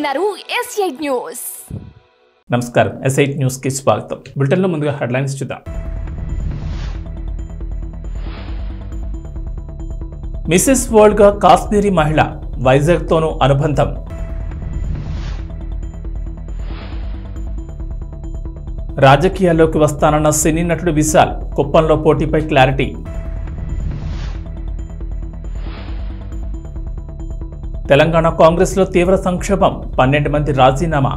చూస్తున్నారు yes eight news నమస్కారం. ఎస్ఐట్ న్యూస్కి స్వాగతం. బులెటిన్లో ముందుగా హెడ్లైన్స్ చూద్దాం. మిసెస్ వరల్డ్గా కాశ్మీరీ మహిళ వైజాగ్తోనూ అనుబంధం. రాజకీయాల్లోకి వస్తానన్న సినీ నటుడు విశాల్ కుప్పంలో పోటీపై క్లారిటీ. తెలంగాణ కాంగ్రెస్లో తీవ్ర సంక్షోభం. పన్నెండు మంది రాజీనామా.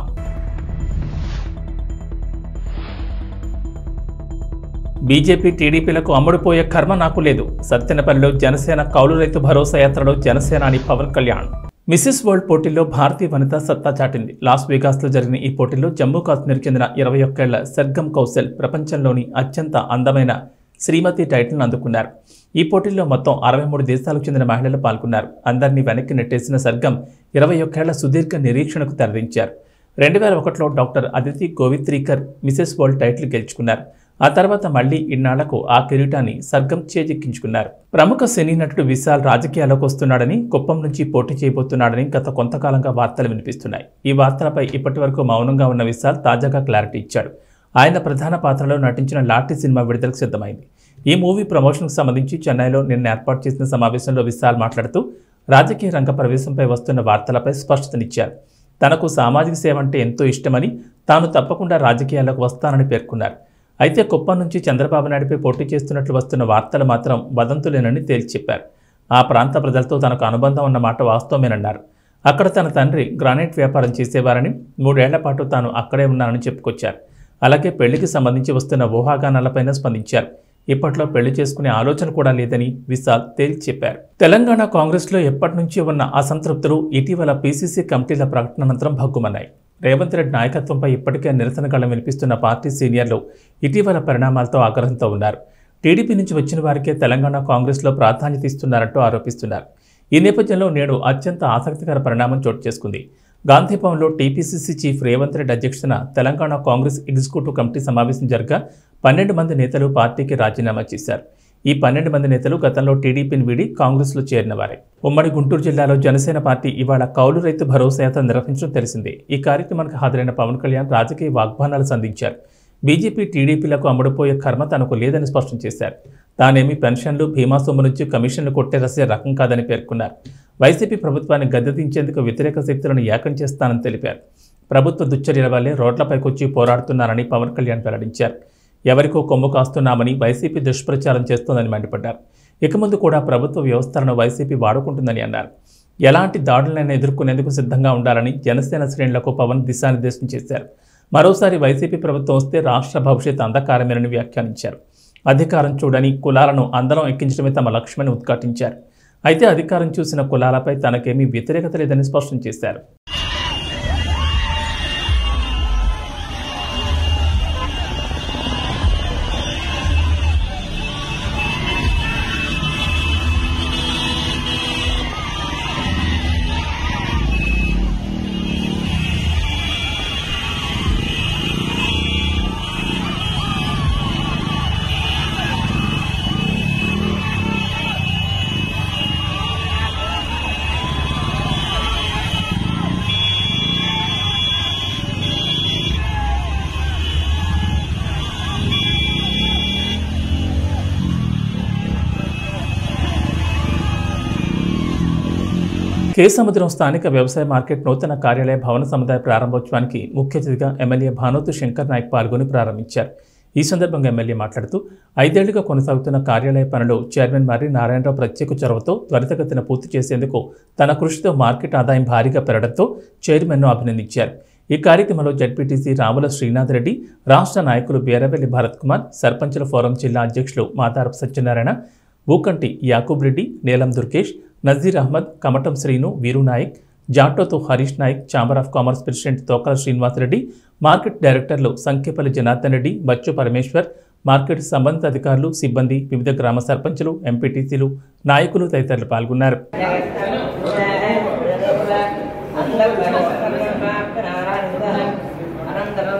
బీజేపీ టీడీపీలకు అమ్ముడుపోయే కర్మ నాకు లేదు. సత్తెనపల్లిలో జనసేన కౌలు రైతు భరోసా యాత్రలో జనసేనాని పవన్ కళ్యాణ్. మిసెస్ వరల్డ్ పోటీల్లో భారతీయ వనిత సత్తా చాటింది. లాస్ వేగాస్లో జరిగిన ఈ పోటీలో జమ్మూ కాశ్మీర్ చెందిన ఇరవై ఒక్కేళ్ళ సర్గం కౌశల్ ప్రపంచంలోని అత్యంత అందమైన శ్రీమతి టైటిల్ను అందుకున్నారు. ఈ పోటీల్లో మొత్తం అరవై మూడు దేశాలకు చెందిన మహిళలు పాల్గొన్నారు. అందరినీ వెనక్కి నెట్టేసిన సర్గం ఇరవై ఒక్కేళ్ళ సుదీర్ఘ నిరీక్షణకు తరలించారు. రెండు వేల ఒకటిలో doctor Aditi Govitrikar Mrs World title గెలుచుకున్నారు. ఆ తర్వాత మళ్ళీ ఇన్నాళ్ళకు ఆ కిరీటాన్ని సర్గం చేజిక్కించుకున్నారు. ప్రముఖ సినీ నటుడు విశాల్ రాజకీయాల్లోకి వస్తున్నాడని కుప్పం నుంచి పోటీ చేయబోతున్నాడని గత కొంతకాలంగా వార్తలు వినిపిస్తున్నాయి. ఈ వార్తలపై ఇప్పటి వరకు మౌనంగా ఉన్న విశాల్ తాజాగా క్లారిటీ ఇచ్చాడు. ఆయన ప్రధాన పాత్రలో నటించిన లాఠీ సినిమా విడుదలకు సిద్ధమైంది. ఈ మూవీ ప్రమోషన్కు సంబంధించి చెన్నైలో నిన్న ఏర్పాటు చేసిన సమావేశంలో విశాల్ మాట్లాడుతూ రాజకీయ రంగ ప్రవేశంపై వస్తున్న వార్తలపై స్పష్టతనిచ్చారు. తనకు సామాజిక సేవ అంటే ఎంతో ఇష్టమని తాను తప్పకుండా రాజకీయాల్లోకి వస్తానని పేర్కొన్నారు. అయితే కుప్పం నుంచి చంద్రబాబు నాయుడుపై పోటీ చేస్తున్నట్లు వస్తున్న వార్తలు మాత్రం వదంతులేనని తేల్చిచెప్పారు ఆ ప్రాంత ప్రజలతో తనకు అనుబంధం ఉన్న మాట వాస్తవమేనన్నారు. అక్కడ తన తండ్రి గ్రానైట్ వ్యాపారం చేసేవారని మూడేళ్ళ పాటు తాను అక్కడే ఉన్నానని చెప్పుకొచ్చారు. అలాగే పెళ్ళికి సంబంధించి వస్తున్న ఊహాగానాలపైన స్పందించారు. ఇప్పట్లో పెళ్ళి చేసుకునే ఆలోచన కూడా లేదని విశాల్ తేల్చి చెప్పారు. తెలంగాణ కాంగ్రెస్లో ఎప్పటి నుంచి ఉన్న అసంతృప్తులు ఇటీవల పీసీసీ కమిటీల ప్రకటన అనంతరం భగ్గుమన్నాయి. రేవంత్ రెడ్డి నాయకత్వంపై ఇప్పటికే నిరసన గళం వినిపిస్తున్న పార్టీ సీనియర్లు ఇటీవల పరిణామాలతో ఆగ్రహంతో ఉన్నారు. టీడీపీ నుంచి వచ్చిన వారికే తెలంగాణ కాంగ్రెస్లో ప్రాధాన్యత ఇస్తున్నారంటూ ఆరోపిస్తున్నారు. ఈ నేపథ్యంలో నేడు అత్యంత ఆసక్తికర పరిణామం చోటు చేసుకుంది. గాంధీభవన్లో టీపీసీసీ చీఫ్ రేవంత్ రెడ్డి అధ్యక్షతన తెలంగాణ కాంగ్రెస్ ఎగ్జిక్యూటివ్ కమిటీ సమావేశం జరగ పన్నెండు మంది నేతలు పార్టీకి రాజీనామా చేశారు. ఈ పన్నెండు మంది నేతలు గతంలో టీడీపీని వీడి కాంగ్రెస్లో చేరిన వారే ఉమ్మడి గుంటూరు జిల్లాలో జనసేన పార్టీ ఇవాళ కౌలు రైతు భరోసా యాత్ర నిర్వహించడం తెలిసిందే. ఈ కార్యక్రమానికి హాజరైన పవన్ కళ్యాణ్ రాజకీయ వాగ్బానాలు సంధించారు. బీజేపీ టీడీపీలకు అమ్ముడుపోయే కర్మ తనకు లేదని స్పష్టం చేశారు. తానేమి పెన్షన్లు బీమా సొమ్ము నుంచి కమిషన్లు కొట్టేరసే రకం కాదని పేర్కొన్నారు. వైసీపీ ప్రభుత్వాన్ని గద్దెదించేందుకు వ్యతిరేక శక్తులను ఏకం చేస్తానని తెలిపారు. ప్రభుత్వ దుశ్చర్యల వల్లే రోడ్లపైకొచ్చి పోరాడుతున్నారని పవన్ కళ్యాణ్ వెల్లడించారు. ఎవరికో కొమ్ము కాస్తున్నామని వైసీపీ దుష్ప్రచారం చేస్తోందని మండిపడ్డారు. ఇక ముందు కూడా ప్రభుత్వ వ్యవస్థలను వైసీపీ వాడుకుంటుందని అన్నారు. ఎలాంటి దాడులైనా ఎదుర్కొనేందుకు సిద్ధంగా ఉండాలని జనసేన శ్రేణులకు పవన్ దిశానిర్దేశం చేశారు. మరోసారి వైసీపీ ప్రభుత్వం వస్తే రాష్ట్ర భవిష్యత్ అంధకారమేనని వ్యాఖ్యానించారు. అధికారం చూడని కులాలను అందరం ఎక్కించడమే తమ లక్ష్యమని ఉద్ఘాటించారు. అయితే అధికారం చూసిన కులాలపై తనకేమీ వ్యతిరేకత లేదని స్పష్టం చేశారు. కేసముద్రం స్థానిక వ్యవసాయ మార్కెట్ నూతన కార్యాలయ భవన సముదాయ ప్రారంభోత్సవానికి ముఖ్య అతిథిగా ఎమ్మెల్యే భానోతు శంకర్ నాయక్ పాల్గొని ప్రారంభించారు. ఈ సందర్భంగా ఎమ్మెల్యే మాట్లాడుతూ ఐదేళ్ళుగా కొనసాగుతున్న కార్యాలయ పనులు చైర్మన్ మర్రి నారాయణరావు ప్రత్యేక చొరవతో త్వరితగతిన పూర్తి చేసేందుకు తన కృషితో మార్కెట్ ఆదాయం భారీగా పెరగడంతో చైర్మన్ను అభినందించారు. ఈ కార్యక్రమంలో జడ్పీటీసీ రాముల శ్రీనాథ్ రెడ్డి రాష్ట్ర నాయకులు బీరవెల్లి భరత్ కుమార్ సర్పంచుల ఫోరం జిల్లా అధ్యక్షులు మాతారపు సత్యనారాయణ బూకంటి యాకూబ్ రెడ్డి నీలం దుర్గేష్ నజీర్ అహ్మద్ కమటం శ్రీను వీరు Nayak Jatoth Harish Nayak chamber of commerce president Tokala Srinivas Reddy market డైరెక్టర్లు సంఖ్యపల్లి జనార్దన్ రెడ్డి బచ్చు పరమేశ్వర్ మార్కెట్ సంబంధిత అధికారులు సిబ్బంది వివిధ గ్రామ సర్పంచులు ఎంపీటీసీలు నాయకులు తదితరులు పాల్గొన్నారు. అనంతరం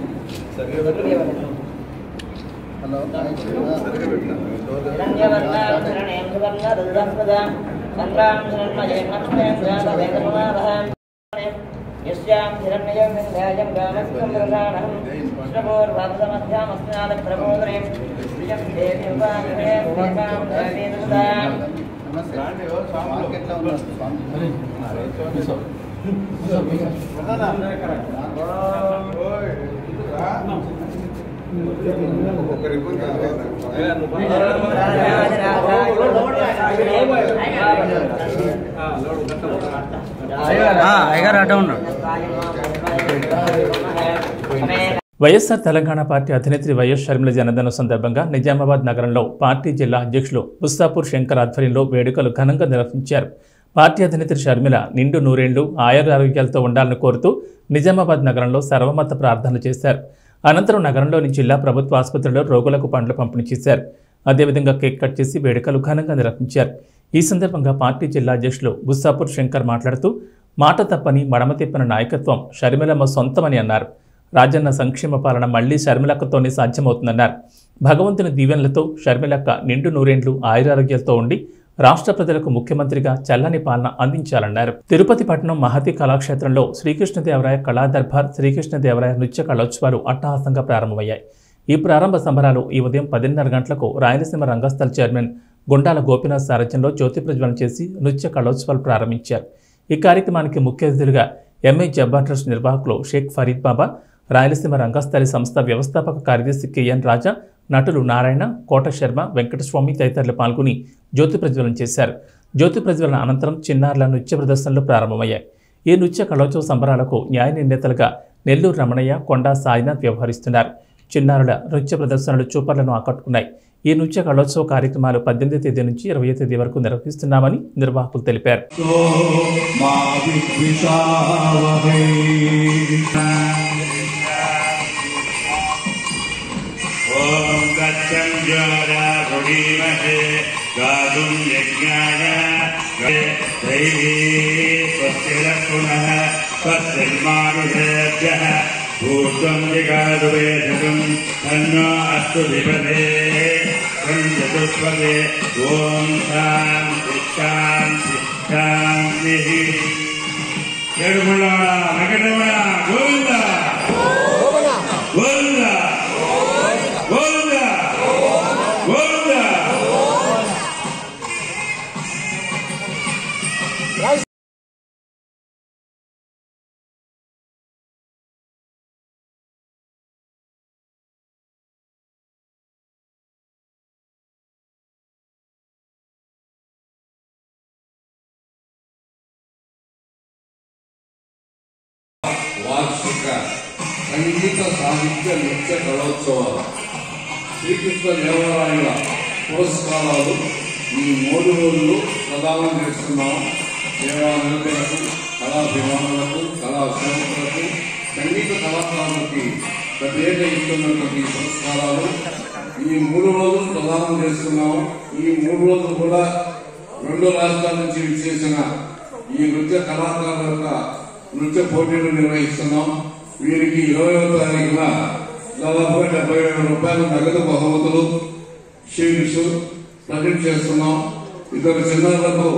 यस्यां हिरण्ययं विन्ध्यायं गामस्तं वृधानहं कृष्णभोर्भागसमध्यामस्नादप्रबोधरें श्रियं देवी उपाग्रे भूमिकां देवी दुर्दां नमस्ते ఉన్నారు వైఎస్ఆర్ తెలంగాణ పార్టీ అధినేత్రి వైఎస్ షర్మిల జన్మదినం సందర్భంగా నిజామాబాద్ నగరంలో పార్టీ జిల్లా అధ్యక్షులు ముస్తాపూర్ శంకర్ ఆధ్వర్యంలో వేడుకలు ఘనంగా నిర్వహించారు. పార్టీ అధినేత్రి షర్మిల నిండు నూరేళ్ళు ఆయురారోగ్యాలతో ఉండాలని కోరుతూ నిజామాబాద్ నగరంలో సర్వమత ప్రార్థన చేశారు. అనంతరం నగరంలోని జిల్లా ప్రభుత్వ ఆసుపత్రిలో రోగులకు పండ్లు పంపిణీ చేశారు. అదేవిధంగా కేక్ కట్ చేసి వేడుకలు ఘనంగా నిర్వహించారు. ఈ సందర్భంగా పార్టీ జిల్లా అధ్యక్షులు బుస్సాపూర్ శంకర్ మాట్లాడుతూ మాట తప్పని మడమ తిప్పిన నాయకత్వం షర్మిలమ్మ సొంతమని అన్నారు. రాజన్న సంక్షేమ పాలన మళ్ళీ షర్మిలక్కతోనే సాధ్యమవుతుందన్నారు. భగవంతుని దీవెనలతో షర్మిలక్క నిండు నూరేండ్లు ఆయురారోగ్యాలతో ఉండి రాష్ట్ర ప్రజలకు ముఖ్యమంత్రిగా చల్లని పాలన అందించాలన్నారు. తిరుపతి పట్టణం మహతి కళాక్షేత్రంలో శ్రీకృష్ణదేవరాయ కళాదర్బార్ శ్రీకృష్ణదేవరాయ నృత్య కళోత్సవాలు అట్టహాసంగా ప్రారంభమయ్యాయి. ఈ ప్రారంభ సంబరాలు ఈ ఉదయం పదిన్నర గంటలకు రాయలసీమ రంగస్థల చైర్మన్ గుండాల గోపీనాథ్ సారథ్యంలో జ్యోతి ప్రజ్వలన చేసి నృత్య కళోత్సవాలు ప్రారంభించారు. ఈ కార్యక్రమానికి ముఖ్య అతిథులుగా ఎంఏ జబ్బా ట్రస్ట్ నిర్వాహకులు షేక్ ఫరీద్ బాబా రాయలసీమ రంగస్థలి సంస్థ వ్యవస్థాపక కార్యదర్శి కెఎన్ రాజా నటులు నారాయణ కోట శర్మ వెంకటస్వామి తదితరులు పాల్గొని జ్యోతి ప్రజ్వలన చేశారు. జ్యోతి ప్రజ్వలన అనంతరం చిన్నారుల నృత్య ప్రదర్శనలు ప్రారంభమయ్యాయి. ఈ నృత్య కళోత్సవ సంబరాలకు న్యాయ నిర్ణేతలుగా నెల్లూరు రమణయ్య కొండా సాయినాథ్ వ్యవహరిస్తున్నారు. చిన్నారుల నృత్య ప్రదర్శనలు చూపర్లను ఆకట్టుకున్నాయి. ఈ నృత్య కళోత్సవ కార్యక్రమాలు పద్దెనిమిది తేదీ నుంచి ఇరవై తేదీ వరకు నిర్వహిస్తున్నామని నిర్వాహకులు తెలిపారు. गातुम् यज्ञाय त्रैवे स्वस्य पुनः स्वस्यन्मानुषेभ्यः भूत्वम् जिगादुवेदकम् तन्नो अस्तु विपदे चतुष्पदे ॐ शान्ति शान्ति शान्तिः திருமலா வெங்கடமலா கோவிந்தா సంగీత సాహిత్య నృత్య కళోత్సవాలు. శ్రీకృష్ణ దేవరాయల పురస్కారాలు ఈ మూడు రోజులు ప్రదానం చేస్తున్నాం. దేవాలయకు కళాభిమానులకు కళా సేవకులకు సంగీత కళాకారులకి ప్రత్యేక ఇస్తున్నటువంటి పురస్కారాలు. ఈ మూడు రోజులు ప్రదానం చేస్తున్నాము ఈ మూడు రోజులు కూడా రెండు రాష్ట్రాల నుంచి విచ్చేసిన ఈ నృత్య కళాకారుల యొక్క నృత్య పోటీలు నిర్వహిస్తున్నాం. వీరికి ఇరవయో తారీఖున దాదాపుగా డెబ్బై వేల రూపాయల నగదు బహుమతులు షీల్డ్స్ ప్రజెంట్ చేస్తున్నాం. ఇద్దరు చిన్నారులకు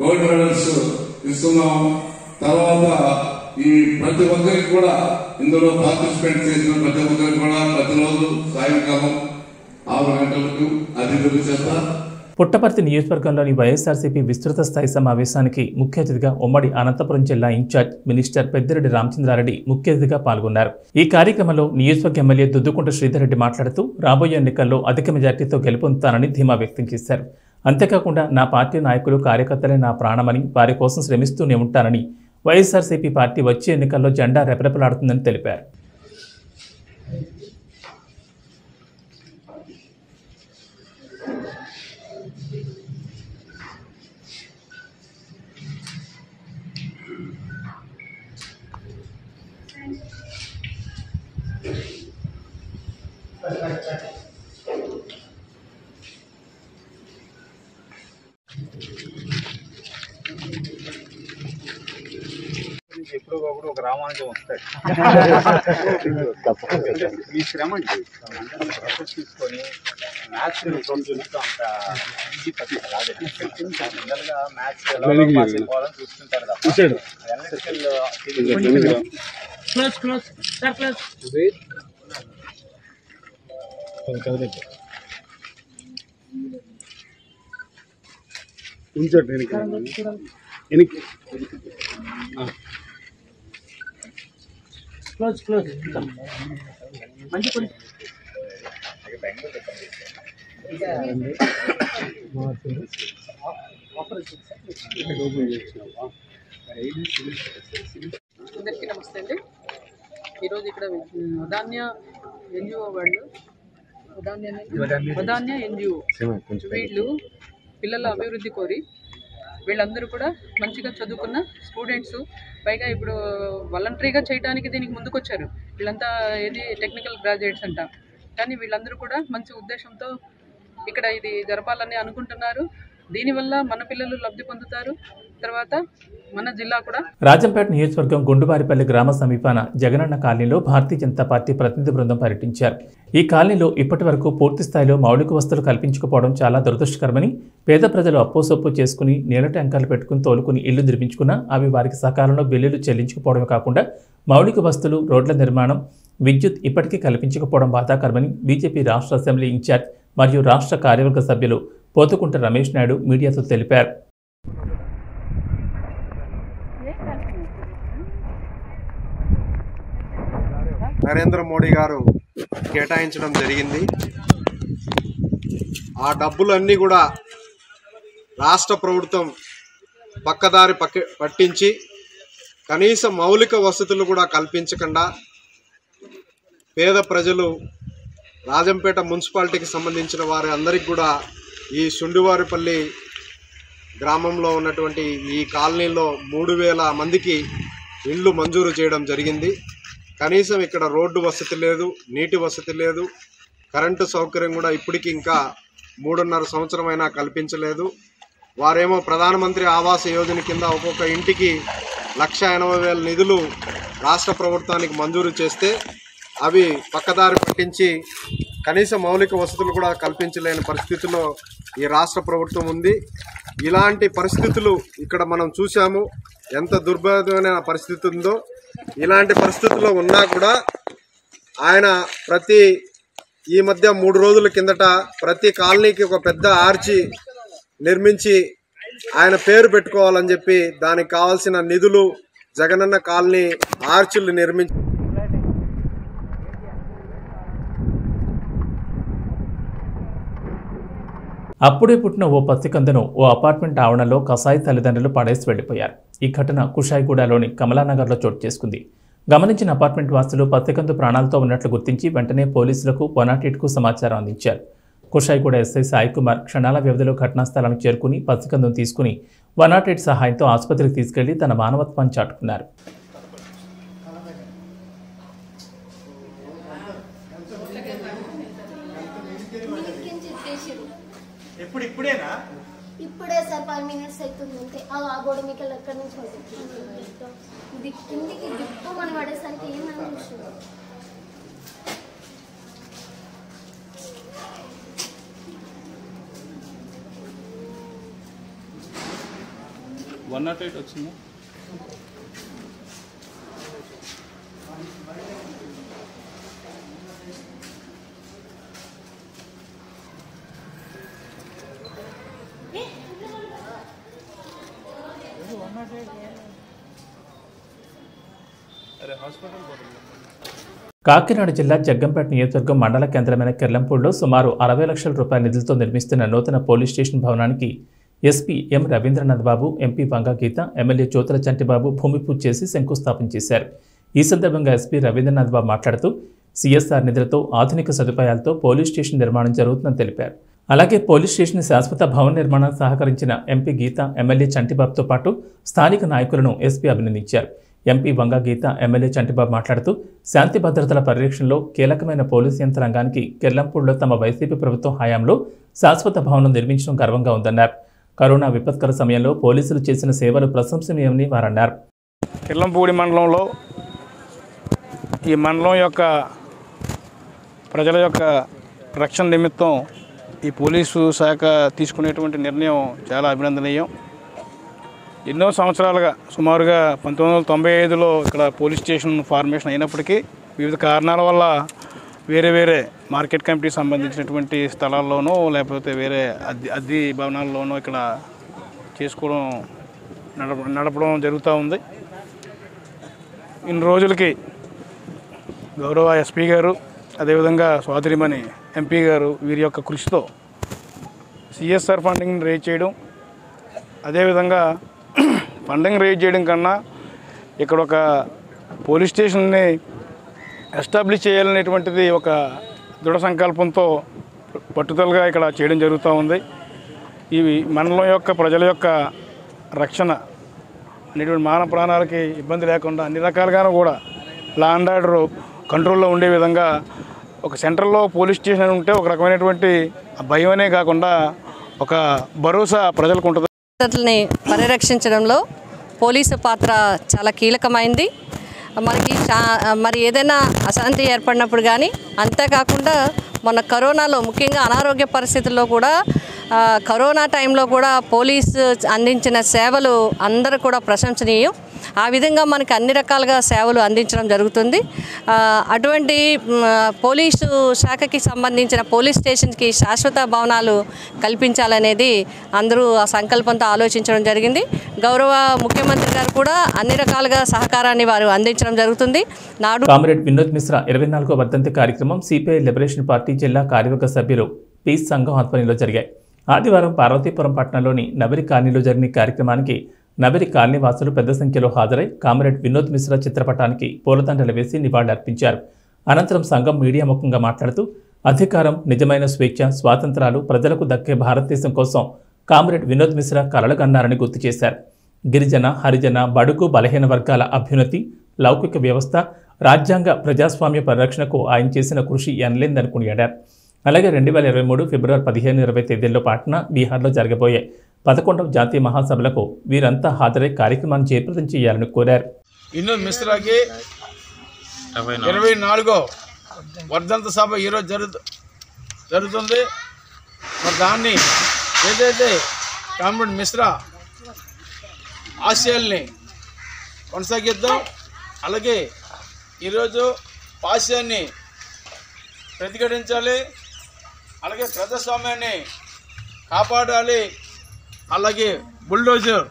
గోల్డ్ మెడల్స్ ఇస్తున్నాం. తర్వాత ఈ ప్రతి ఒక్కరికి కూడా ఇందులో పార్టిసిపేట్ చేసిన ప్రతి ఒక్కరికి కూడా ప్రతిరోజు సాయంకాలం ఆరు గంటలకు అతిథుల చేత పుట్టపర్తి నియోజకవర్గంలోని వైఎస్ఆర్సీపీ విస్తృత స్థాయి సమావేశానికి ముఖ్య అతిథిగా ఉమ్మడి అనంతపురం జిల్లా ఇన్ఛార్జ్ మినిస్టర్ పెద్దిరెడ్డి రామచంద్రారెడ్డి ముఖ్య అతిథిగా పాల్గొన్నారు. ఈ కార్యక్రమంలో నియోజకవర్గ ఎమ్మెల్యే దుద్దుకుంట శ్రీధర్రెడ్డి మాట్లాడుతూ రాబోయే ఎన్నికల్లో అధిక మెజార్టీతో గెలుపొందుతానని ధీమా వ్యక్తం చేశారు. అంతేకాకుండా నా పార్టీ నాయకులు కార్యకర్తలే నా ప్రాణమని వారి కోసం శ్రమిస్తూనే ఉంటానని వైఎస్ఆర్సీపీ పార్టీ వచ్చే ఎన్నికల్లో జెండా రెపరెపలాడుతుందని తెలిపారు. ఎప్పుడో ఒకడు ఒక రామానుజం వస్తాడు. మీ శ్రమ అండి. ప్రాసెస్ తీసుకొని మ్యాథ్స్ చూస్తూ అంత ఈజీ పద్ధతి జనరల్గా మ్యాథ్స్ ఎలా చూస్తుంటారు తప్ప. Electrical close close sir close analytical ఉంచండి వెనక వెనక్కి. అందరికీ నమస్తే అండి. ఈరోజు ఇక్కడ వదాన్య ఎన్జిఓ వాళ్ళు వదాన్య వదాన్య ఎన్జిఓ. వీళ్ళు పిల్లల అభివృద్ధి కోరి వీళ్ళందరూ కూడా మంచిగా చదువుకున్న స్టూడెంట్స్. పైగా ఇప్పుడు వాలంటరీగా చేయడానికి దీనికి ముందుకొచ్చారు. వీళ్ళంతా ఏది టెక్నికల్ గ్రాడ్యుయేట్స్ అంట. కానీ వీళ్ళందరూ కూడా మంచి ఉద్దేశంతో ఇక్కడ ఇది జరపాలని అనుకుంటున్నారు. దీనివల్ల మన పిల్లలు లబ్ధి పొందుతారు. తర్వాత మన జిల్లా కూడా రాజంపేట నియోజకవర్గం గుండువారిపల్లి గ్రామ సమీపాన జగనన్న కాలనీలో భారతీయ జనతా పార్టీ ప్రతినిధి బృందం పర్యటించారు. ఈ కాలనీలో ఇప్పటి వరకు పూర్తి స్థాయిలో మౌలిక వస్తువులు కల్పించకపోవడం చాలా దురదృష్టకరమని పేద ప్రజలు అప్పోసొప్పు చేసుకుని నీళ్ళ ట్యాంకర్లు పెట్టుకుని తోలుకుని ఇల్లు నిర్మించుకున్నా అవి వారికి సకాలంలో బిల్లులు చెల్లించకపోవడమే కాకుండా మౌలిక వస్తువులు రోడ్ల నిర్మాణం విద్యుత్ ఇప్పటికీ కల్పించకపోవడం బాధాకరమని బీజేపీ రాష్ట్ర అసెంబ్లీ ఇన్ఛార్జ్ మరియు రాష్ట్ర కార్యవర్గ సభ్యులు పోతుకుంట రమేష్ నాయుడు మీడియాతో తెలిపారు. నరేంద్ర మోడీ గారు కేటాయించడం జరిగింది. ఆ డబ్బులన్నీ కూడా రాష్ట్ర ప్రభుత్వం పక్కదారి పక్క పట్టించి కనీస మౌలిక వసతులు కూడా కల్పించకుండా పేద ప్రజలు రాజంపేట మున్సిపాలిటీకి సంబంధించిన వారి అందరికి కూడా ఈ సుండివారిపల్లి గ్రామంలో ఉన్నటువంటి ఈ కాలనీలో మూడు వేల మందికి ఇండ్లు మంజూరు చేయడం జరిగింది. కనీసం ఇక్కడ రోడ్డు వసతి లేదు నీటి వసతి లేదు కరెంటు సౌకర్యం కూడా ఇప్పటికి ఇంకా మూడున్నర సంవత్సరమైనా కల్పించలేదు. వారేమో ప్రధానమంత్రి ఆవాస యోజన కింద ఒక్కొక్క ఇంటికి లక్ష ఎనభై వేల నిధులు రాష్ట్ర ప్రభుత్వానికి మంజూరు చేస్తే అవి పక్కదారి పట్టించి కనీస మౌలిక వసతులు కూడా కల్పించలేని పరిస్థితిలో ఈ రాష్ట్ర ప్రభుత్వం ఉంది. ఇలాంటి పరిస్థితులు ఇక్కడ మనం చూసాము ఎంత దుర్భరమైన పరిస్థితి ఉందో ఇలాంటి పరిస్థితుల్లో ఉన్నా కూడా ఆయన ప్రతి ఈ మధ్య మూడు రోజుల కిందట ప్రతి కాలనీకి ఒక పెద్ద ఆర్చి నిర్మించి ఆయన పేరు పెట్టుకోవాలని చెప్పి దానికి కావాల్సిన నిధులు జగనన్న కాలనీ ఆర్చులు నిర్మించి అప్పుడే పుట్టిన ఓ పసికందును ఓ అపార్ట్మెంట్ ఆవరణలో కసాయి తల్లిదండ్రులు పడేసి వెళ్ళిపోయారు ఈ ఘటన కుషాయిగూడలోని కమలానగర్లో చోటు చేసుకుంది. గమనించిన అపార్ట్మెంట్ వాసులు పత్తికందు ప్రాణాలతో ఉన్నట్లు గుర్తించి వెంటనే పోలీసులకు పొనాటిట్కు సమాచారం అందించారు. కుషాయిగూడ ఎస్ఐ సాయి కుమార్ క్షణాల వ్యవధిలో ఘటనా స్థలానికి చేరుకుని పత్తికందును తీసుకుని వన్ నాట్ ఎయిట్ సహాయంతో ఆసుపత్రికి తీసుకెళ్ళి తన మానవత్వాన్ని చాటుకున్నారు. ఎప్పుడు ఇప్పుడేనా? ఇప్పుడే సార్ ఫైవ్ మినిట్స్ అవుతుంది అంతే. ఆ గోడ మీకు ఎక్కడి నుంచి ఇది కిందికి దిప్పు మనం పడేసరికి ఏమని చూస్తుంది వన్ నాట్ ఎయిట్ వచ్చిందా? కాకినాడ జిల్లా జగ్గంపేట నియోజకవర్గం మండల కేంద్రమైన కిర్లంపూడిలో సుమారు అరవై లక్షల రూపాయల నిధులతో నిర్మిస్తున్న నూతన పోలీస్ స్టేషన్ భవనానికి SP M Ravindranath Babu MP Vanga Geetha MLA Jyothula Chantibabu భూమి పూజ చేసి శంకుస్థాపన చేశారు. ఈ సందర్భంగా ఎస్పీ రవీంద్రనాథ్ బాబు మాట్లాడుతూ సిఎస్ఆర్ నిధులతో ఆధునిక సదుపాయాలతో పోలీస్ స్టేషన్ నిర్మాణం జరుగుతుందని తెలిపారు. అలాగే పోలీస్ స్టేషన్ శాశ్వత భవన నిర్మాణానికి సహకరించిన ఎంపీ గీత ఎమ్మెల్యే చంటిబాబుతో పాటు స్థానిక నాయకులను ఎస్పీ అభినందించారు. ఎంపీ వంగా గీత ఎమ్మెల్యే చంటిబాబు మాట్లాడుతూ శాంతి భద్రతల పరిరక్షణలో కీలకమైన పోలీసు యంత్రాంగానికి కెల్లంపూడిలో తమ వైసీపీ ప్రభుత్వం హయాంలో శాశ్వత భవనం నిర్మించడం గర్వంగా ఉందన్నారు. కరోనా విపత్కర సమయంలో పోలీసులు చేసిన సేవలు ప్రశంసనీయమని వారన్నారు. కిర్లంపూడి మండలంలో ఈ మండలం యొక్క ప్రజల యొక్క రక్షణ నిమిత్తం ఈ పోలీసు శాఖ తీసుకునేటువంటి నిర్ణయం చాలా అభినందనీయం. ఎన్నో సంవత్సరాలుగా సుమారుగా పంతొమ్మిది వందల తొంభై ఐదులో ఇక్కడ పోలీస్ స్టేషన్ ఫార్మేషన్ అయినప్పటికీ వివిధ కారణాల వల్ల వేరే వేరే మార్కెట్ కమిటీకి సంబంధించినటువంటి స్థలాల్లోనూ లేకపోతే వేరే అద్దె అద్దె భవనాల్లోనూ ఇక్కడ చేసుకోవడం నడప నడపడం జరుగుతూ ఉంది. ఇన్ని రోజులకి గౌరవ ఎస్పీ గారు అదేవిధంగా సోదరిమణి ఎంపీ గారు వీరి యొక్క కృషితో సిఎస్ఆర్ ఫండింగ్ రేజ్ చేయడం అదేవిధంగా ఫండింగ్ రేజ్ చేయడం కన్నా ఇక్కడ ఒక పోలీస్ స్టేషన్ని ఎస్టాబ్లిష్ చేయాలనేటువంటిది ఒక దృఢ సంకల్పంతో పట్టుదలగా ఇక్కడ చేయడం జరుగుతూ ఉంది. ఇవి మండలం యొక్క ప్రజల యొక్క రక్షణ అనేటువంటి మానవ ప్రాణాలకి ఇబ్బంది లేకుండా అన్ని రకాలుగాను కూడా లా అండ్ ఆర్డర్ కంట్రోల్లో ఉండే విధంగా ఒక సెంట్రల్లో పోలీస్ స్టేషన్ ఉంటే ఒక రకమైనటువంటి భయం అనే కాకుండా ఒక భరోసా ప్రజలకు ఉంటుంది. భద్రతల్ని పరిరక్షించడంలో పోలీసు పాత్ర చాలా కీలకమైంది. మనకి చా- మరి ఏదైనా అశాంతి ఏర్పడినప్పుడు కానీ అంతేకాకుండా మన కరోనాలో ముఖ్యంగా అనారోగ్య పరిస్థితుల్లో కూడా కరోనా టైంలో కూడా పోలీసు అందించిన సేవలు అందరూ కూడా ప్రశంసనీయం. ఆ విధంగా మనకి అన్ని రకాలుగా సేవలు అందించడం జరుగుతుంది. అటువంటి పోలీసు శాఖకి సంబంధించిన పోలీస్ స్టేషన్కి శాశ్వత భవనాలు కల్పించాలనేది అందరూ ఆ సంకల్పంతో ఆలోచించడం జరిగింది. గౌరవ ముఖ్యమంత్రి గారు కూడా అన్ని రకాలుగా సహకారాన్ని వారు అందించడం జరుగుతుంది. నాడు కామ్రేడ్ వినోద్ మిశ్రా ఇరవై నాలుగో వర్ధంతి కార్యక్రమం సిపిఐ లిబరేషన్ పార్టీ జిల్లా కార్యవర్గ సభ్యులు పీస్ సంఘం ఆధ్వర్యంలో జరిగాయి. ఆదివారం పార్వతీపురం పట్టణంలోని నబరి కాలనీలో జరిగిన కార్యక్రమానికి నబరి కాలనీ వాసులు పెద్ద సంఖ్యలో హాజరై కామ్రేడ్ వినోద్ మిశ్రా చిత్రపటానికి పూలదండలు వేసి నివాళులర్పించారు. అనంతరం సంఘం మీడియా ముఖంగా మాట్లాడుతూ అధికారం నిజమైన స్వేచ్ఛ స్వాతంత్రాలు ప్రజలకు దక్కే భారతదేశం కోసం కామ్రేడ్ వినోద్ మిశ్రా కలలుగన్నారని గుర్తు చేశారు. గిరిజన హరిజన బడుగు బలహీన వర్గాల అభ్యున్నతి లౌకిక వ్యవస్థ రాజ్యాంగ ప్రజాస్వామ్య పరిరక్షణకు ఆయన చేసిన కృషి ఎనలేందని కొనియాడారు అలాగే రెండు వేల ఇరవై మూడు ఫిబ్రవరి పదిహేను ఇరవై తేదీల్లో పాట్నా బీహార్లో జరగబోయే పదకొండవ జాతీయ మహాసభలకు వీరంతా హాజరై కార్యక్రమాన్ని జయప్రదం చేయాలని కోరారు. వినోద్ మిశ్రాకి ఇరవై నాలుగో వర్ధంత సభ ఈరోజు జరుగు జరుగుతుంది. మరి దాన్ని ఏదైతే కామ్రేడ్ మిశ్రా ఆశయాల్ని కొనసాగిద్దాం అలాగే ఈరోజు ఆశయాన్ని ప్రతిఘటించాలి అలాగే ప్రజాస్వామ్యాన్ని కాపాడాలి అలాగే బుల్డోజర్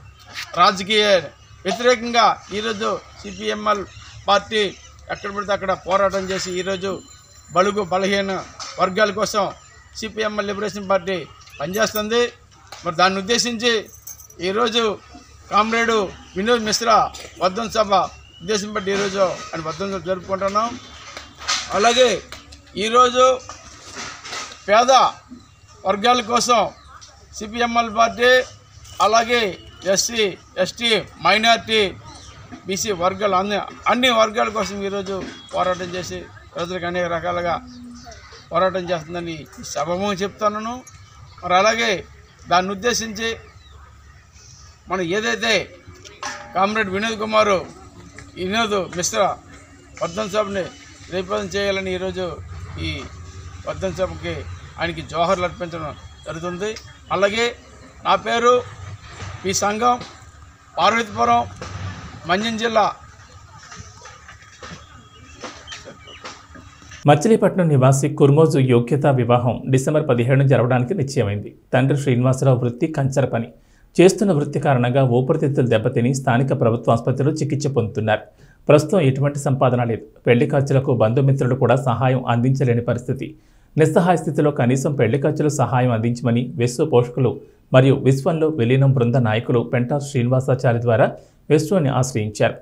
రాజకీయ వ్యతిరేకంగా ఈరోజు సిపిఎంఎల్ పార్టీ ఎక్కడ పడితే అక్కడ పోరాటం చేసి ఈరోజు బలుగు బలహీన వర్గాల కోసం సిపిఎంఎల్ లిబరేషన్ పార్టీ పనిచేస్తుంది. మరి దాన్ని ఉద్దేశించి ఈరోజు కామ్రేడు వినోద్ మిశ్రా వర్ధం సభ ఉద్దేశం బట్టి ఈరోజు ఆయన వర్ధం సభ జరుపుకుంటున్నాం. అలాగే ఈరోజు పేద వర్గాల కోసం సిపిఎంఎల్ పార్టీ అలాగే ఎస్సీ ఎస్టీ మైనార్టీ బీసీ వర్గాలు అన్ని అన్ని వర్గాల కోసం ఈరోజు పోరాటం చేసి ప్రజలకు అనేక రకాలుగా పోరాటం చేస్తుందని ఈ సభము చెప్తున్నాను. మరి అలాగే దాన్ని ఉద్దేశించి మనం ఏదైతే కామ్రేడ్ వినోద్ కుమారు వినోద్ మిశ్రా వర్ధన్ సభని రేపదం చేయాలని ఈరోజు ఈ వర్ధన్ సభకి ఆయనకి జోహర్లు అర్పించడం జరుగుతుంది. అలాగే నా పేరు ఈ సంఘం పార్వతీపురం మంజం జిల్లా. మచిలీపట్నం నివాసి కుర్మోజు యోగ్యతా వివాహం డిసెంబర్ పదిహేడున జరగడానికి నిశ్చయమైంది. తండ్రి శ్రీనివాసరావు వృత్తి కంచర పని. చేస్తున్న వృత్తి కారణంగా ఊపిరితిత్తులు దెబ్బతిని స్థానిక ప్రభుత్వ ఆసుపత్రిలో చికిత్స పొందుతున్నారు. ప్రస్తుతం ఎటువంటి సంపాదన లేదు. పెళ్ళి ఖర్చులకు బంధుమిత్రులు కూడా సహాయం అందించలేని పరిస్థితి. నిస్సహాయ స్థితిలో కనీసం పెళ్ళి ఖర్చులు సహాయం అందించమని విశ్వ పోషకులు మరియు విశ్వంలో విలీనం బృంద నాయకులు పెంటా శ్రీనివాసాచారి ద్వారా విశ్వాన్ని ఆశ్రయించారు.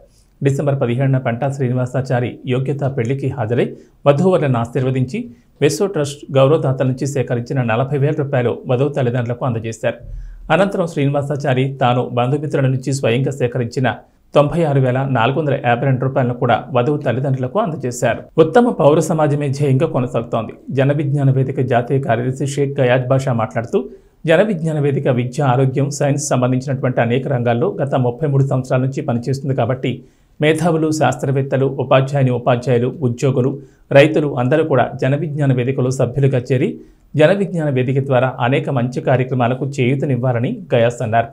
డిసెంబర్ పదిహేడున పెంటా శ్రీనివాసాచారి యోగ్యత పెళ్ళికి హాజరై వధూవరులను ఆశీర్వదించి విశ్వ ట్రస్ట్ గౌరవదాత నుంచి సేకరించిన నలభై వేల రూపాయలు వధువు తల్లిదండ్రులకు అందజేశారు. అనంతరం శ్రీనివాసాచారి తాను బంధుమిత్రుల నుంచి స్వయంగా సేకరించిన తొంభై ఆరు వేల నాలుగు వందల యాభై రెండు రూపాయలను కూడా వధువు తల్లిదండ్రులకు అందజేశారు. ఉత్తమ పౌర సమాజమే ధ్యేయంగా కొనసాగుతోంది. జన విజ్ఞాన వేదిక జాతీయ కార్యదర్శి షేక్ గయాజ్ బాషా మాట్లాడుతూ జన విజ్ఞాన వేదిక విద్య ఆరోగ్యం సైన్స్ సంబంధించినటువంటి అనేక రంగాల్లో గత ముప్పై మూడు సంవత్సరాల నుంచి పనిచేస్తుంది కాబట్టి మేధావులు శాస్త్రవేత్తలు ఉపాధ్యాయుని ఉపాధ్యాయులు ఉద్యోగులు రైతులు అందరూ కూడా జన విజ్ఞాన వేదికలో సభ్యులుగా చేరి జన విజ్ఞాన వేదిక ద్వారా అనేక మంచి కార్యక్రమాలకు చేయూతనివ్వాలని గయాస్ అన్నారు.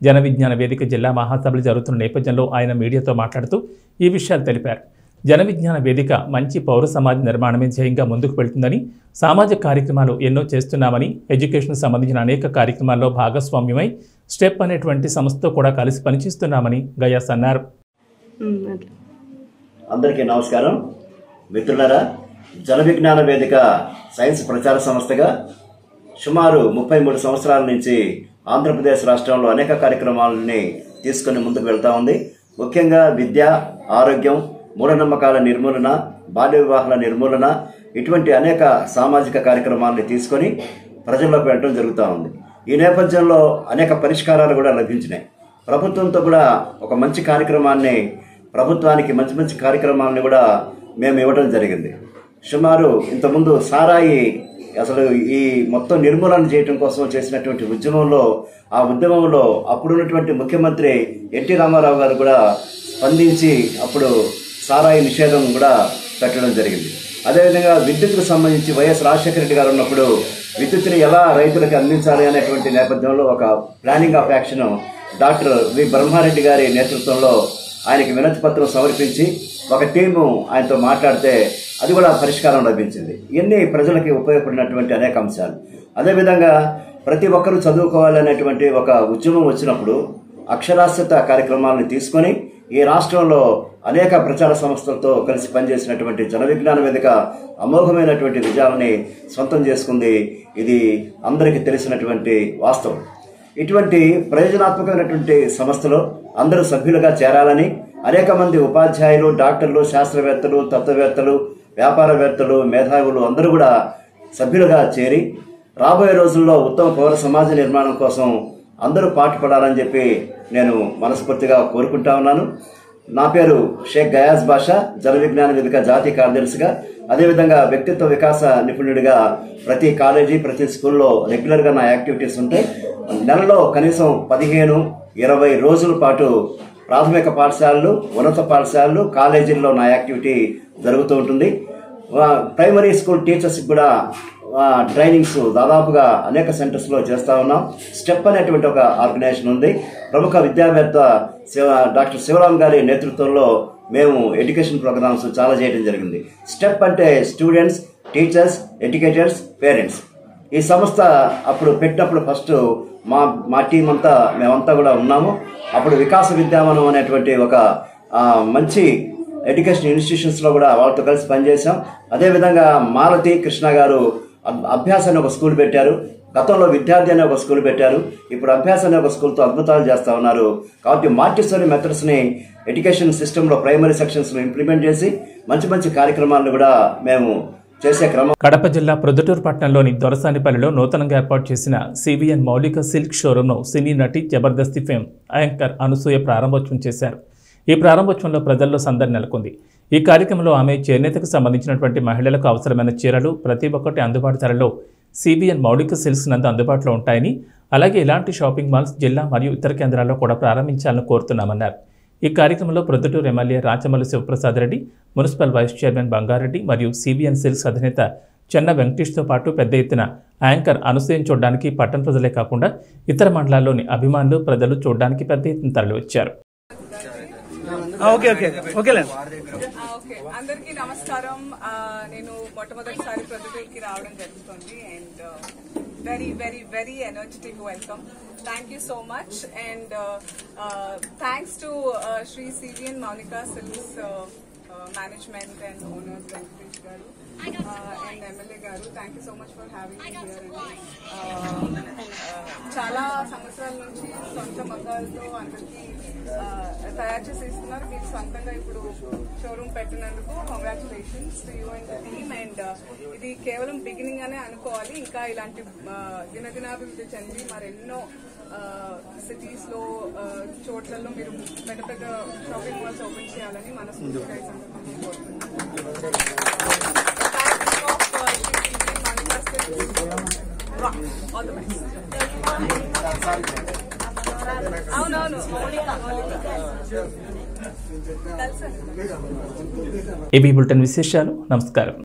జన విజ్ఞాన వేదిక జిల్లా మహాసభలు జరుగుతున్న నేపథ్యంలో ఆయన మీడియాతో మాట్లాడుతూ ఈ విషయాలు తెలిపారు. జన విజ్ఞాన వేదిక మంచి పౌర సమాజ నిర్మాణమే ధ్యేయంగా ముందుకు వెళ్తుందని సామాజిక కార్యక్రమాలు ఎన్నో చేస్తున్నామని ఎడ్యుకేషన్ సంబంధించిన అనేక కార్యక్రమాల్లో భాగస్వామ్యమై స్టెప్ అనేటువంటి సంస్థతో కూడా కలిసి పనిచేస్తున్నామని గయాస్ అన్నారు అందరికీ నమస్కారం. మిత్రులారా జన విజ్ఞాన వేదిక సైన్స్ ప్రచార సంస్థగా సుమారు ముప్పై మూడు సంవత్సరాల నుంచి ఆంధ్రప్రదేశ్ రాష్ట్రంలో అనేక కార్యక్రమాలని తీసుకుని ముందుకు వెళ్తా ఉంది. ముఖ్యంగా విద్య ఆరోగ్యం మూఢనమ్మకాల నిర్మూలన బాల్య వివాహాల నిర్మూలన ఇటువంటి అనేక సామాజిక కార్యక్రమాలను తీసుకొని ప్రజల్లోకి వెళ్ళడం జరుగుతూ ఉంది. ఈ నేపథ్యంలో అనేక పరిష్కారాలు కూడా లభించినాయి. ప్రభుత్వంతో కూడా ఒక మంచి కార్యక్రమాన్ని ప్రభుత్వానికి మంచి మంచి కార్యక్రమాలను కూడా మేము ఇవ్వడం జరిగింది. సుమారు ఇంతకుముందు సారాయి అసలు ఈ మొత్తం నిర్మూలన చేయడం కోసం చేసినటువంటి ఉద్యమంలో ఆ ఉద్యమంలో అప్పుడున్నటువంటి ముఖ్యమంత్రి ఎన్టీ రామారావు గారు కూడా స్పందించి అప్పుడు సారాయి నిషేధం కూడా పెట్టడం జరిగింది. అదేవిధంగా విద్యుత్కు సంబంధించి వైఎస్ రాజశేఖర రెడ్డి గారు ఉన్నప్పుడు విద్యుత్తుని ఎలా రైతులకు అందించాలి అనేటువంటి నేపథ్యంలో ఒక planning of action doctor V. Brahmareddy గారి నేతృత్వంలో ఆయనకి వినతి పత్రం సమర్పించి ఒక టీము ఆయనతో మాట్లాడితే అది కూడా పరిష్కారం లభించింది. ఇవన్నీ ప్రజలకి ఉపయోగపడినటువంటి అనేక అంశాలు. అదేవిధంగా ప్రతి ఒక్కరూ చదువుకోవాలనేటువంటి ఒక ఉద్యమం వచ్చినప్పుడు అక్షరాస్యత కార్యక్రమాలను తీసుకొని ఈ రాష్ట్రంలో అనేక ప్రచార సంస్థలతో కలిసి పనిచేసినటువంటి జన విజ్ఞాన వేదిక అమోఘమైనటువంటి విజయాలని సొంతం చేసుకుంది. ఇది అందరికీ తెలిసినటువంటి వాస్తవం. ఇటువంటి ప్రయోజనాత్మకమైనటువంటి సంస్థలో అందరూ సభ్యులుగా చేరాలని అనేక మంది ఉపాధ్యాయులు డాక్టర్లు శాస్త్రవేత్తలు తత్వవేత్తలు వ్యాపారవేత్తలు మేధావులు అందరూ కూడా సభ్యులుగా చేరి రాబోయే రోజుల్లో ఉత్తమ పౌర సమాజ నిర్మాణం కోసం అందరూ పాటుపడాలని చెప్పి నేను మనస్ఫూర్తిగా కోరుకుంటా ఉన్నాను. నా పేరు షేక్ గయాజ్ బాషా జన విజ్ఞాన వేదిక జాతీయ కార్యదర్శిగా అదేవిధంగా వ్యక్తిత్వ వికాస నిపుణుడిగా ప్రతి కాలేజీ ప్రతి స్కూల్లో రెగ్యులర్గా నా యాక్టివిటీస్ ఉంటాయి. నెలలో కనీసం పదిహేను ఇరవై రోజుల పాటు ప్రాథమిక పాఠశాలలు ఉన్నత పాఠశాలలు కాలేజీల్లో నా యాక్టివిటీ జరుగుతూ ఉంటుంది. ప్రైమరీ స్కూల్ టీచర్స్కి కూడా ట్రైనింగ్స్ దాదాపుగా అనేక సెంటర్స్లో చేస్తా ఉన్నాం. స్టెప్ అనేటువంటి ఒక ఆర్గనైజేషన్ ఉంది. ప్రముఖ విద్యావేత్త శివ డాక్టర్ శివరామ్ గారి నేతృత్వంలో మేము ఎడ్యుకేషన్ ప్రోగ్రామ్స్ చాలా చేయడం జరిగింది. స్టెప్ అంటే స్టూడెంట్స్ టీచర్స్ ఎడ్యుకేటర్స్ పేరెంట్స్ ఈ సంస్థ అప్పుడు పెట్టినప్పుడు ఫస్ట్ మా మా టీం అంతా మేమంతా కూడా ఉన్నాము. అప్పుడు వికాస విద్యావనం అనేటువంటి ఒక మంచి ఎడ్యుకేషన్ ఇన్స్టిట్యూషన్స్లో కూడా వాళ్ళతో కలిసి పనిచేశాం. అదేవిధంగా మాలతి కృష్ణ గారు అభ్యాస్ అనే ఒక స్కూల్ పెట్టారు. గతంలో విద్యార్థి అనే ఒక స్కూల్ పెట్టారు. ఇప్పుడు అభ్యాస్ అనే ఒక స్కూల్తో అద్భుతాలు చేస్తూ ఉన్నారు. కాబట్టి మార్టిసోరీ మెథడ్స్ని ఎడ్యుకేషన్ సిస్టంలో ప్రైమరీ సెక్షన్స్లో ఇంప్లిమెంట్ చేసి మంచి మంచి కార్యక్రమాలను కూడా మేము చేసే క్రమం. కడప జిల్లా ప్రొద్దుటూరు పట్టణంలోని దొరసానిపల్లిలో నూతనంగా ఏర్పాటు చేసిన సివిఎన్ మౌలిక సిల్క్ షోరూంను సినీ నటి జబర్దస్తి ఫేమ్ యాంకర్ అనసూయ ప్రారంభోత్సవం చేశారు. ఈ ప్రారంభోత్సవంలో ప్రజల్లో సందడి నెలకొంది. ఈ కార్యక్రమంలో ఆమె చేనేతకు సంబంధించినటువంటి మహిళలకు అవసరమైన చీరలు ప్రతి ఒక్కటి అందుబాటు ధరలో సిబిఎన్ మౌలిక సిల్క్స్ నందు అందుబాటులో ఉంటాయని అలాగే ఇలాంటి షాపింగ్ మాల్స్ జిల్లా మరియు ఇతర కేంద్రాల్లో కూడా ప్రారంభించాలని కోరుతున్నామన్నారు. ఈ కార్యక్రమంలో Proddatur MLA Rachamalli Sivaprasad Reddy municipal vice chairman Bangareddy మరియు సిబిఎన్ సిల్క్స్ అధినేత చెన్న వెంకటేష్తో పాటు పెద్ద ఎత్తున యాంకర్ అనుసయం చూడడానికి పట్టణ ప్రజలే కాకుండా ఇతర మండలాల్లోని అభిమానులు ప్రజలు చూడడానికి పెద్ద ఎత్తున తరలివచ్చారు. Okay okay. ఓకేలే అందరికీ నమస్కారం. నేను మొట్టమొదటిసారి ప్రతిభకి రావడం జరుగుతుంది. And very very very energetic welcome thank you so much and thanks to Shri CVN Mounika Silks management and owners Venkatesh garu and MLA garu thank you so much for having here చాలా సంవత్సరాల నుంచి సొంత మగ్గాలతో అందరికీ ఆ, తయారు చేసి ఇస్తున్నారు. మీరు సొంతంగా ఇప్పుడు షోరూమ్ పెట్టినందుకు congratulations to you and team and ఇది కేవలం బిగినింగ్ అనే అనుకోవాలి. ఇంకా ఇలాంటి ఆ, దినదినాభివృద్ధి చెంది మరెన్నో సిటీస్లో చోట్లలో మీరు పెద్ద పెద్ద షాపింగ్ మాల్స్ ఓపెన్ చేయాలని మనస్ఫూర్తిగా ఈ సందర్భంగా కోరుతున్నాను అవునవును ఏబీ బులెటిన్ విశేషాలు. నమస్కారం.